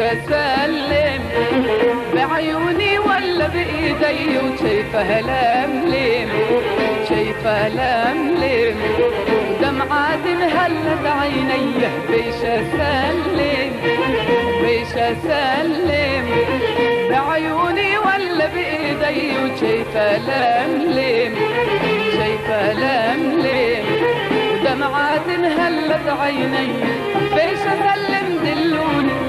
مش بعيوني ولا بإيدي وشايفها لملم شايفها لملم دمعة مهلت عيني بيش أسلم. بيش أسلم. بعيوني ولا بإيدي وشايفها لملم شايفها لملم دمعة مهلت عيني بيش أسلم. دلوني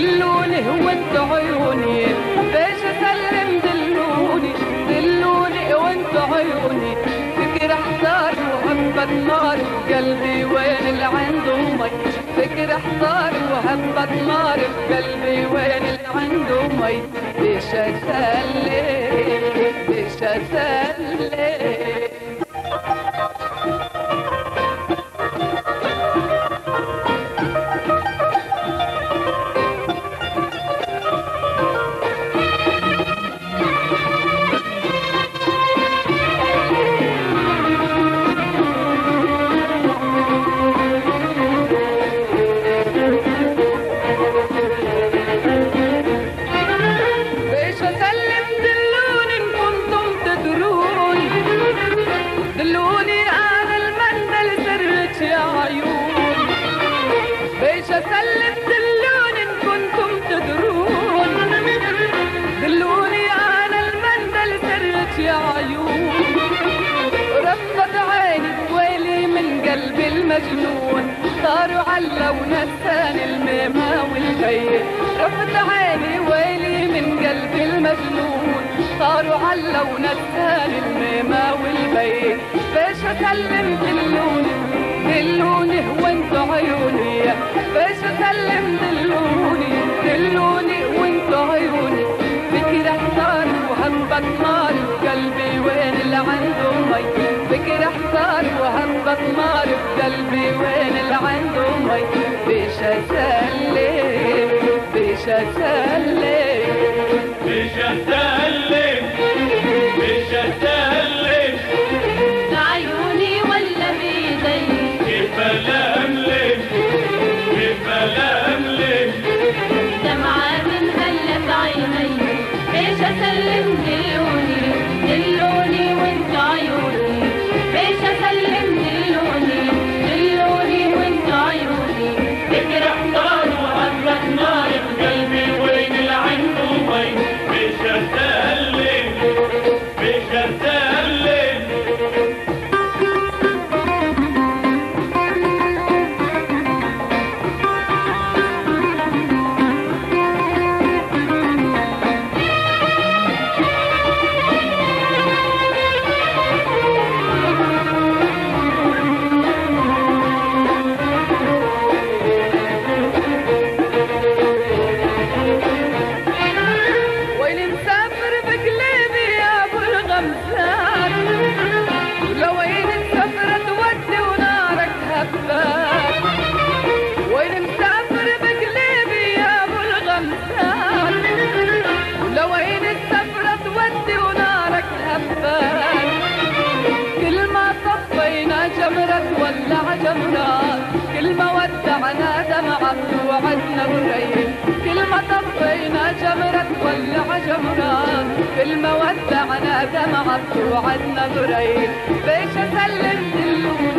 دلوني هو انت عيوني بيش أسلم دلوني دلوني وانت عيوني فكر أحتار وهبت نار قلبي وين اللي عنده مي. فكر أحتار وهبت نار قلبي وين اللي عنده مي. بيش أسلم؟ بيش أسلم؟ قلبي المجنون صاروا علون الثاني الميمة والبين رفضت عيني ويلي من قلبي المجنون. صاروا علون الثاني الميمة والبين بيش اسلم دلوني دلوني وانت عيوني. بيش اسلم دلوني دلوني وانت عيوني. فكر احتار وهبت نار قلبي وين اللي عنده مي. فكر احتار وهبت نار قلبي وين اللي عنده مي بيش اسلم بيش اسلم مش هسلم مش هسلم بعيوني ولا بيدي؟ كيف ألملم كيف ألملم دمعة من هلت عيني. ليش اسلم ولع جمرات كل ما ودعنا دمعة وعدنا بريد بيش أسلم دلوني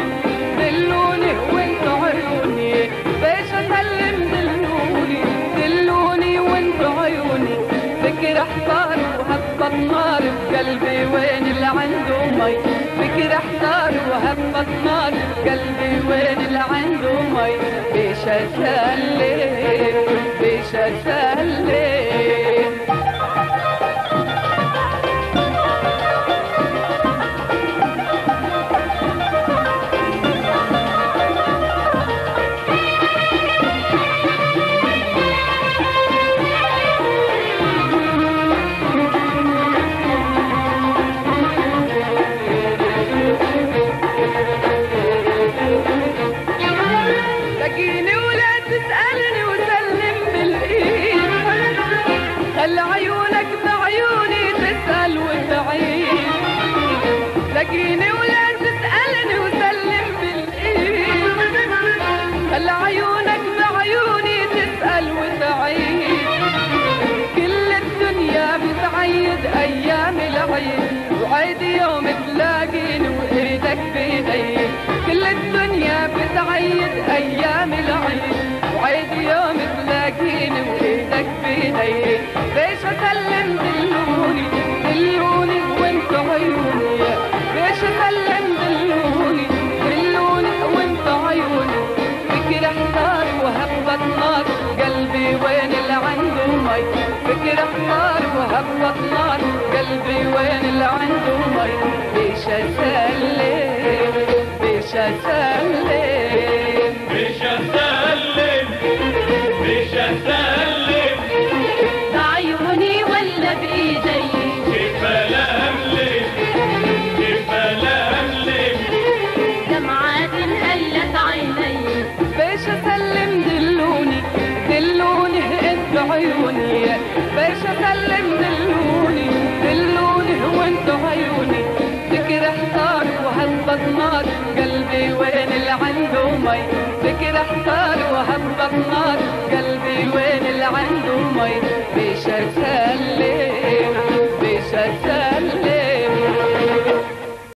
دلوني وانت عيوني. بيش أسلم دلوني دلوني وانت عيوني. فكر احتار وهبط نار بقلبي وين اللي عنده مي. فكر احتار وهبط نار بقلبي وين اللي عنده مي. بيش أسلم بيش أسلم. تلاقيني ولا تسألني وسلم بالإيد. خلي عيونك بعيوني تسأل وتعيد؟ كل الدنيا بتعيد أيام العيد. وعيد يوم تلاقيني وإيدك بايدي كل الدنيا بتعيد أيام العيد. وعيد يوم تلاقيني وإيدك بايدي احتار وهبط نار قلبي وين اللي عنده مي ليش أسلم. ليش أسلم مش هسلم مش هسلم بعيوني ولا بإيدي كيف ألملم كيف ألملم دمعات انهلت عيني. ليش أسلم. ليش اسلم دلوني دلوني وانت عيوني. فكر احتار وهبط نار قلبي وين اللي عنده مي